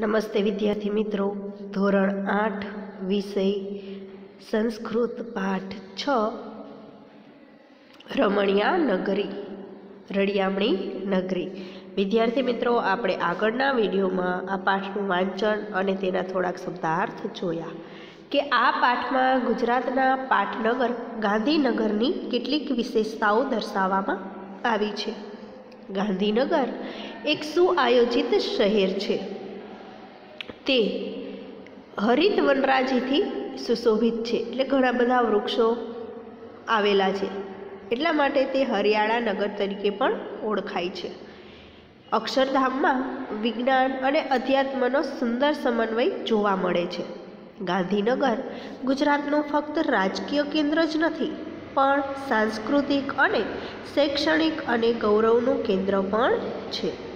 નમસ્તે વિદ્યાર્થી મિત્રો. ધોરણ આઠ, વિષય, સંસ્કૃત પાઠ છ રમણીયા નગરી રળિયામણી નગરી. વિદ્યાર્થી મિત્રો, આપણે આગળના વિડીયોમાં આ પાઠનું વાંચન અને તેના થોડાક શબ્દાર્થ જોયા કે આ પાઠમાં ગુજરાતના પાટનગર, ગાંધીનગરની કેટલીક વિશેષતાઓ દર્શાવવામાં આવી છે. ગાંધીનગર એક સુઆયોજિત શહેર છે. તે હરિત વનરાજીથી સુશોભિત છે. એટલે ઘણા બધા વૃક્ષો આવેલા છે. એટલા માટે તે હરિયાળા નગર તરીકે પણ ઓળખાય છે. અક્ષરધામમાં વિજ્ઞાન અને અધ્યાત્મનો સુંદર સમન્વય જોવા મળે છે. ગાંધીનગર ગુજરાતનું ફક્ત રાજકીય કેન્દ્ર જ નથી, પણ સાંસ્કૃતિક અને શૈક્ષણિક અને ગૌરવનું કેન્દ્ર પણ છે.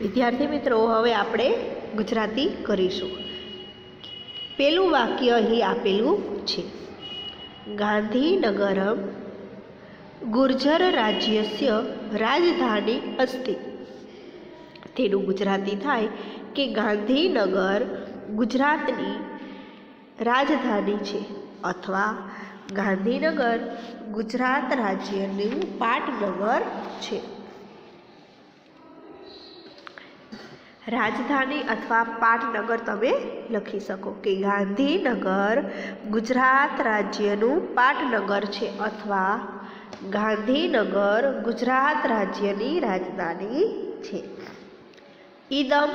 વિદ્યાર્થી મિત્રો, હવે આપણે ગુજરાતી કરીશું. પેલું વાક્ય અહીં આપેલું છે. ગાંધીનગરમ ગુર્જર રાજ્યસ્ય રાજધાની અસ્તિ. તેનું ગુજરાતી થાય કે ગાંધીનગર ગુજરાતની રાજધાની છે અથવા ગાંધીનગર ગુજરાત રાજ્યનું પાટનગર છે. રાજધાની અથવા પાટનગર તમે લખી શકો કે ગાંધીનગર ગુજરાત રાજ્યનું પાટનગર છે અથવા ગાંધીનગર ગુજરાત રાજ્યની રાજધાની છે. ઈદમ,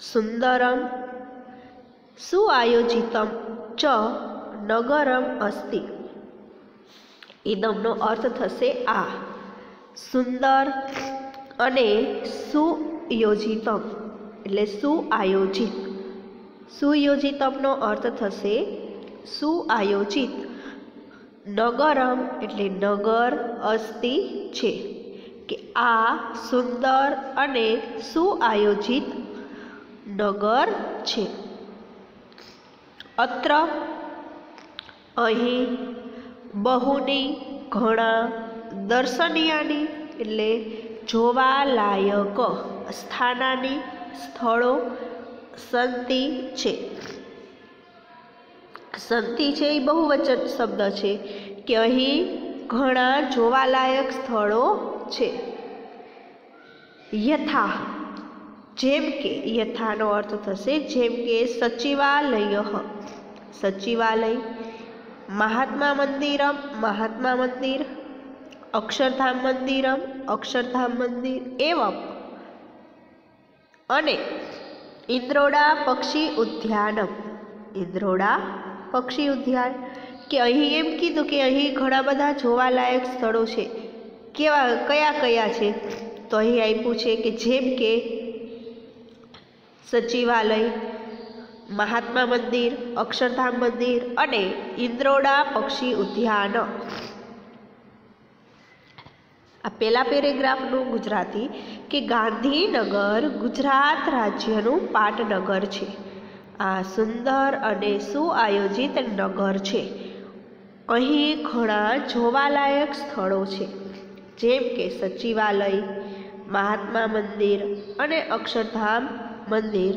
સુંદરમ, સુઆયોજિતમ, ચ, નગરમ અસ્તિ. ઈદમનો અર્થ થશે આ, સુંદર અને સુ યોજિતમ એટલે સુઆયોજિત. સુયોજિતમનો અર્થ થશે સુઆયોજિત. નગરમ એટલે નગર અસ્તિ છે. કે આ સુંદર અને સુઆયોજિત નગર છે. અત્ર અહીં બહુની ઘણા દર્શનીયાની એટલે જોવાલાયક સ્થાનાની સ્થળો સંતિ છે. સંતિ છે એ બહુવચન શબ્દ છે કે અહીં ઘણા જોવાલાયક સ્થળો છે. યથા, જેમ કે, યથાનો અર્થ થશે જેમ કે સચિવાલય સચિવાલય, મહાત્મા મંદિરમ, મહાત્મા મંદિર અક્ષરધામ મંદિરમ, અક્ષરધામ મંદિર એવમ. અને ઇન્દ્રોડા પક્ષી ઉદ્યાનમ. ઇન્દ્રોડા પક્ષી ઉદ્યાન. કે અહીં એમ કીધું કે અહીં ઘણા બધા જોવાલાયક સ્થળો છે. કેવા, કયા કયા છે? તો અહીં આપ્યું છે કે જેમ કે સચિવાલય, મહાત્મા મંદિર, અક્ષરધામ મંદિર અને ઇન્દ્રોડા પક્ષી ઉદ્યાન. આ પહેલા પેરેગ્રાફનું ગુજરાતી કે ગાંધીનગર ગુજરાત રાજ્યનું પાટનગર છે. આ સુંદર અને સુઆયોજિત નગર છે. અહીં ઘણા જોવાલાયક સ્થળો છે, જેમ કે સચિવાલય, મહાત્મા મંદિર અને અક્ષરધામ મંદિર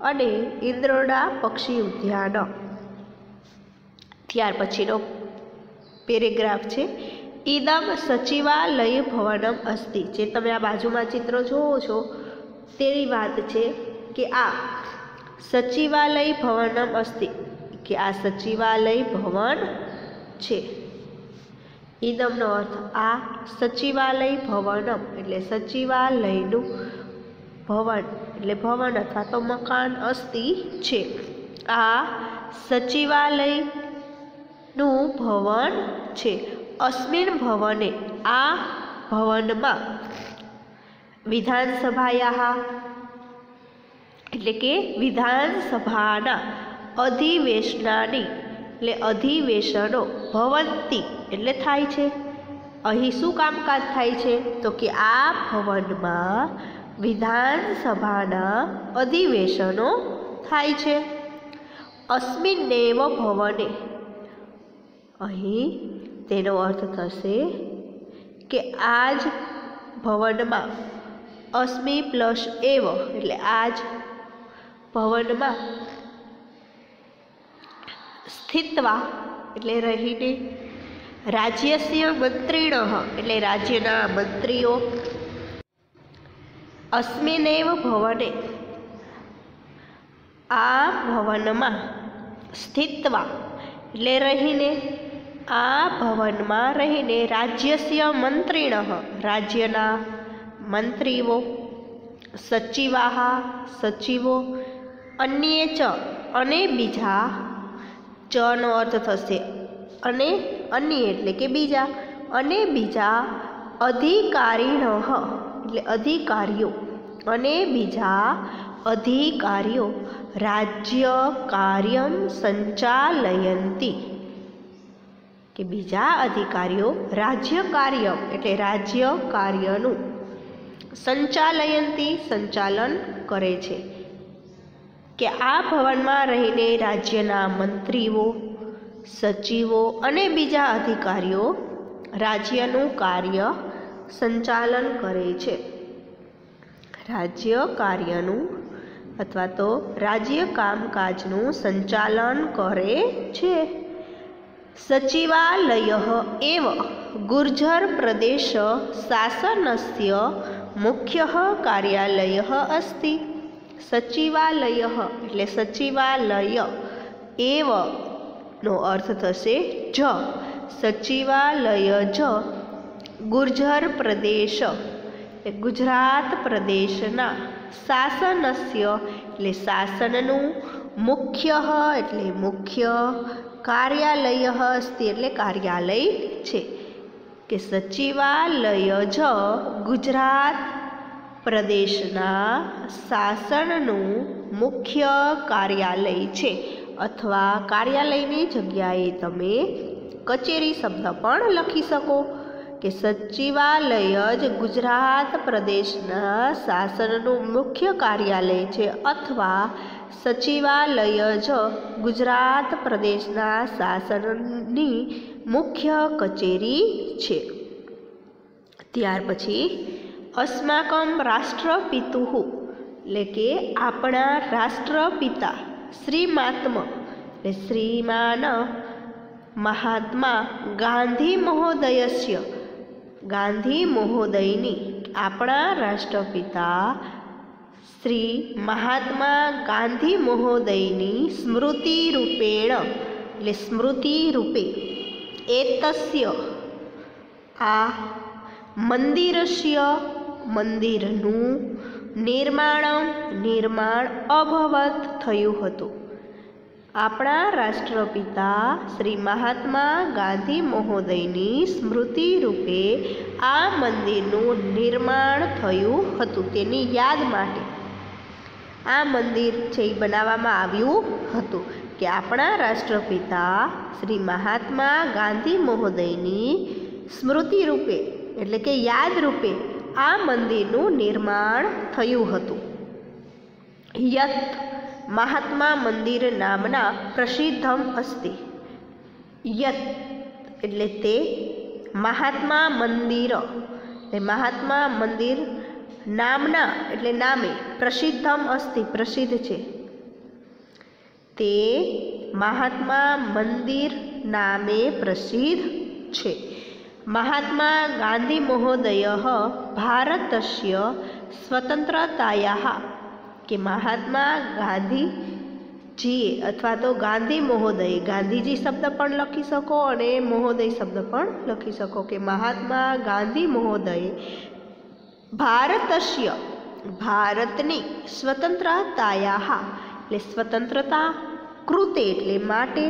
અને ઇન્દ્રોડા પક્ષી ઉદ્યાન. ત્યાર પછીનો પેરેગ્રાફ છે ઈદમ સચિવાલય ભવનમ અસ્તિ. જે તમે આ બાજુમાં ચિત્ર જોવો છો, તેની વાત છે કે આ સચિવાલય ભવનમ અસ્તિ. કે આ સચિવાલય ભવન છે. ઈદમનો અર્થ આ સચિવાલય ભવનમ, એટલે સચિવાલયનું ભવન, એટલે ભવન અથવા તો મકાન અસ્તિ છે. આ સચિવાલયનું ભવન છે. અસ્મિન ભવને આ ભવનમાં વિધાનસભાયા એટલે કે વિધાનસભાના અધિવેશનાની, એટલે અધિવેશનો ભવંતી એટલે થાય છે. અહીં શું કામકાજ થાય છે? તો કે આ ભવનમાં વિધાનસભાના અધિવેશનો થાય છે. અસ્મિન્નેવ ભવને અહીં તેનો અર્થ થશે કે આ જ ભવનમાં અસ્મિ પ્લસ એવ એટલે આ જ ભવનમાં સ્થિત્વા એટલે રહીને રાજ્યસ્ય મંત્રીણ એટલે રાજ્યના મંત્રીઓ. અસ્મિનેવ ભવને આ ભવનમાં સ્થિતવા એટલે રહીને આ ભવનમાં રહીને રાજ્યસ્ય મંત્રીણ, રાજ્યના મંત્રીઓ, સચિવાહા, સચિવો, અન્ય ચ અને બીજા ચનો અર્થ થશે. અને અન્ય એટલે કે બીજા. અને બીજા અધિકારીણ, એટલે અધિકારીઓ. અને બીજા અધિકારીઓ. રાજ્ય કાર્યમ સંચાલયંતી. કે બીજા અધિકારીઓ રાજ્ય કાર્ય એટલે રાજ્ય કાર્યનું સંચાલયનથી સંચાલન કરે છે. કે આ ભવનમાં રહીને રાજ્યના મંત્રીઓ, સચિવો અને બીજા અધિકારીઓ રાજ્યનું કાર્ય સંચાલન કરે છે. રાજ્ય કાર્યનું અથવા તો રાજ્ય કામકાજનું સંચાલન કરે છે. ગુર્જર પ્રદેશ શાસનસ્ય મુખ્ય કાર્યાલય અસ્તિ સચિવાલય એટલે સચિવાલય એવ નો અર્થ થશે જ. સચિવાલય જ ગુર્જર પ્રદેશ ગુજરાત પ્રદેશના શાસનસ્ય એટલે શાસનનું મુખ્ય એટલે મુખ્ય કાર્યાલય અસ્તિ એટલે કાર્યાલય છે. કે સચિવાલય જ ગુજરાત પ્રદેશના શાસનનું મુખ્ય કાર્યાલય છે. અથવા કાર્યાલયની જગ્યાએ તમે કચેરી શબ્દ પણ લખી શકો. કે સચિવાલય જ ગુજરાત પ્રદેશના શાસનનું મુખ્ય કાર્યાલય છે. અથવા સચિવાલય જ ગુજરાત પ્રદેશના શાસનની મુખ્ય કચેરી છે. ત્યાર પછી અસ્માકમ રાષ્ટ્રપિતુ એટલે કે આપણા રાષ્ટ્રપિતા શ્રીમાત્મ, એટલે શ્રીમાન મહાત્મા ગાંધી મહોદયસ્ય. ગાંધી મહોદયની આપણા રાષ્ટ્રપિતા શ્રી મહાત્મા ગાંધી મહોદયની સ્મૃતિ રૂપેણ, એટલે સ્મૃતિ રૂપે એતસ્ય, આ મંદિરસ્ય મંદિરનું નિર્માણ નિર્માણ અભવત થયું હતું. આપણા રાષ્ટ્રપિતા શ્રી મહાત્મા ગાંધી મહોદયની સ્મૃતિ રૂપે આ મંદિરનું નિર્માણ થયું હતું તેની યાદ માટે. આ મંદિર છે એ બનાવવામાં આવ્યું હતું કે આપણા રાષ્ટ્રપિતા શ્રી મહાત્મા ગાંધી મહોદયની સ્મૃતિ રૂપે, એટલે કે યાદ રૂપે આ મંદિરનું નિર્માણ થયું હતું. યત મહાત્મા મંદિર નામના પ્રસિદ્ધમ અસ્તિ. યત એટલે તે મહાત્મા મંદિર. એ મહાત્મા મંદિર નામના, એટલે નામે, પ્રસિદ્ધમ અસ્તિ, પ્રસિદ્ધ છે. તે મહાત્મા મંદિર નામે પ્રસિદ્ધ છે. મહાત્મા ગાંધી મહોદય ભારતસ્ય સ્વતંત્રતાયા કે મહાત્મા ગાંધીજીએ, અથવા તો ગાંધી મહોદય, ગાંધીજી શબ્દ પણ લખી શકો અને મહોદય શબ્દ પણ લખી શકો, કે મહાત્મા ગાંધી મહોદયે ભારતસ્ય ભારતની સ્વતંત્રતાયા એટલે સ્વતંત્રતા કૃતે એટલે માટે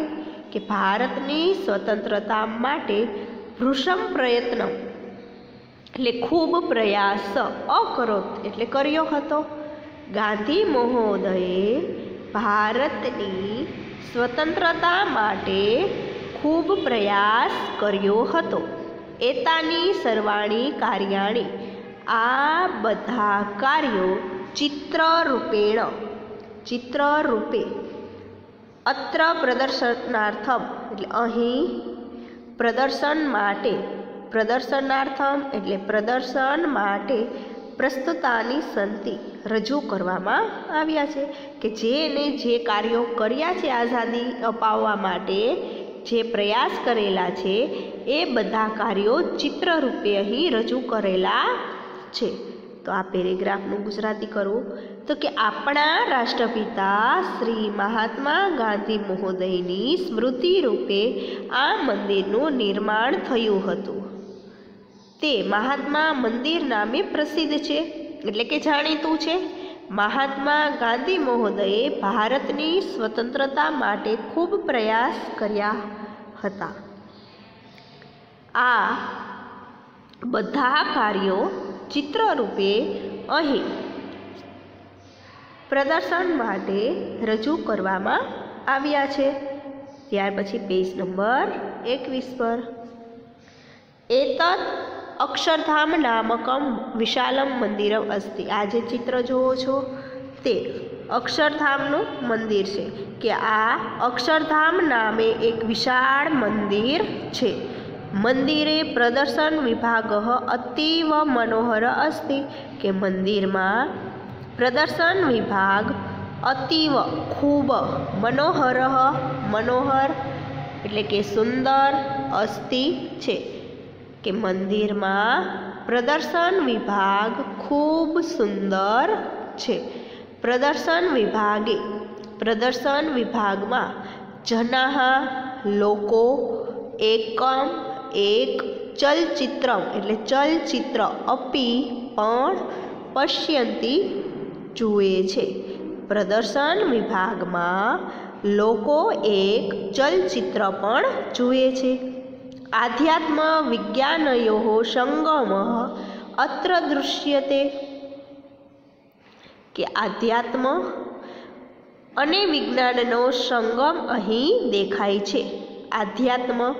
કે ભારતની સ્વતંત્રતા માટે ભૃષમ પ્રયત્ન એટલે ખૂબ પ્રયાસ અકરોત એટલે કર્યો હતો ગાંધી મહોદયે ભારતની સ્વતંત્રતા માટે ખૂબ પ્રયાસ કર્યો હતો એતાની સર્વાણી કાર્યાણી આ બધા કાર્યો ચિત્રરૂપેણ. ચિત્રરૂપે. અત્ર પ્રદર્શનાર્થમ. એટલે અહીં પ્રદર્શન માટે. પ્રદર્શનાર્થમ એટલે પ્રદર્શન માટે પ્રસ્તુતાની સંતિ રજૂ કરવામાં આવ્યા છે કે જેને જે કાર્યો કર્યા છે આઝાદી અપાવવા માટે, જે પ્રયાસ કરેલા છે, એ બધા કાર્યો ચિત્રરૂપે અહીં રજૂ કરેલા છે. તો આ પેરેગ્રાફનું ગુજરાતી કરવું તો કે આપણા રાષ્ટ્રપિતા શ્રી મહાત્મા ગાંધી મહોદયની સ્મૃતિ રૂપે આ મંદિરનું નિર્માણ થયું હતું. તે મહાત્મા મંદિર નામે પ્રસિદ્ધ છે. એટલે કે જાણીતું છે. મહાત્મા ગાંધી મહોદયે ભારતની સ્વતંત્રતા માટે ખૂબ પ્રયાસ કર્યા હતા. આ બધા કાર્યો ચિત્રરૂપે અહીં પ્રદર્શન માટે રજૂ કરવામાં આવ્યા છે. ત્યાર પછી પેજ નંબર એકવીસ પર. એતત અક્ષરધામ નામકમ વિશાલમ મંદિરમ અસ્તિ. આ જે ચિત્ર જુઓ છો તે અક્ષરધામનું મંદિર છે. કે આ અક્ષરધામ નામે એક વિશાળ મંદિર છે. મંદિરે પ્રદર્શન વિભાગ અતીવ મનોહર અસ્તિ કે મંદિરમાં પ્રદર્શન વિભાગ અતીવ ખૂબ મનોહર મનોહર એટલે કે સુંદર અસ્તિ છે કે મંદિરમાં પ્રદર્શન વિભાગ ખૂબ સુંદર છે. પ્રદર્શન વિભાગે, પ્રદર્શન વિભાગમાં જનાહા લોકો, એકમ એક ચલચિત્રમ એટલે ચલચિત્ર અપી પણ પશ્યંતી જુએ છે. પ્રદર્શન વિભાગમાં લોકો એક ચલચિત્ર પણ જુએ છે. આધ્યાત્મ વિજ્ઞાનયો સંગમ અત્ર દૃશ્યતે. કે આધ્યાત્મ અને વિજ્ઞાનનો સંગમ અહીં દેખાય છે. આધ્યાત્મ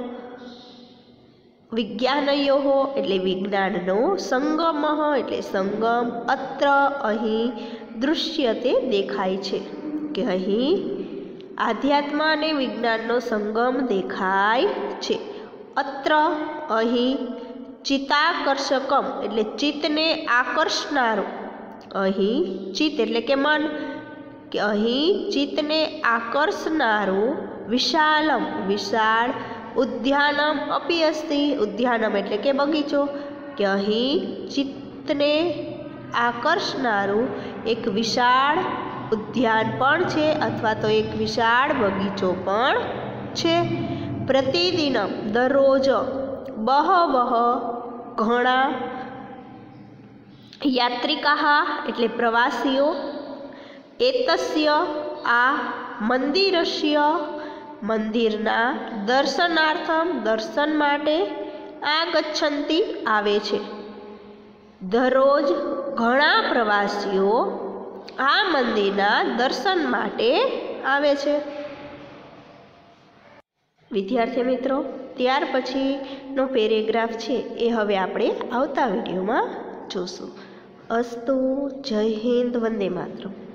વિજ્ઞાનયો એટલે વિજ્ઞાનનો સંગમ એટલે સંગમ અત્ર અહીં દૃશ્ય તે દેખાય છે કે અહીં આધ્યાત્મ અને વિજ્ઞાનનો સંગમ દેખાય છે. અત્ર અહીં ચિત્તાકર્ષકમ એટલે ચિત્તને આકર્ષનારું. અહીં ચિત્ત એટલે કે મન કે અહીં ચિત્તને આકર્ષનારું વિશાલમ, વિશાળ ઉદ્યાનમ અપી અસ્તિ. ઉદ્યાનમ એટલે કે બગીચો. કે અહીં ચિત્તને આકર્ષનારું એક વિશાળ ઉદ્યાન પણ છે અથવા તો એક વિશાળ બગીચો પણ છે. પ્રતિદિનમ દરરોજ બહવહ ઘણા યાત્રિકા એટલે પ્રવાસીઓ, એતસ્ય આ મંદિરસ્ય મંદિરના દર્શનાર્થમ દર્શન માટે આ ગચ્છંતી આવે છે. દરરોજ ઘણા પ્રવાસીઓ આ મંદિરના દર્શન માટે આવે છે. વિદ્યાર્થી મિત્રો, ત્યાર પછીનો પેરેગ્રાફ છે એ હવે આપણે આવતા વિડીયોમાં જોશું. અસ્તુ, જય હિન્દ, વંદે માતરમ.